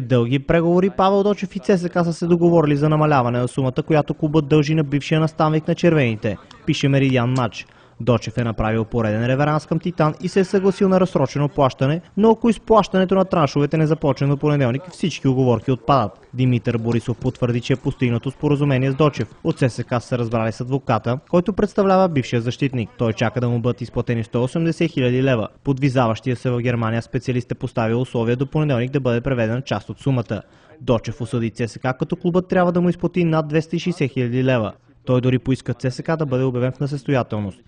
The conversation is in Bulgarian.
Дълги преговори Павел Дочев и ЦСК са се договорили за намаляване на сумата, която клубът дължи на бившия наставник на червените, пише Меридиан Матч. Дочев е направил пореден реверанс към Титан и се е съгласил на разсрочено плащане, но ако изплащането на траншовете не започне до понеделник, всички оговорки отпадат. Димитър Борисов потвърди, че е постигнато споразумение с Дочев. От ССК се разбрали с адвоката, който представлява бившия защитник. Той чака да му бъдат изплатени 180 000 лева. Подвизаващия се в Германия специалист е поставил условия до понеделник да бъде преведена част от сумата. Дочев осъди ЦСК, като клубът трябва да му изплати над 260 000 лева. Той дори поиска ЦСК да бъде обявен в несъстоятелност.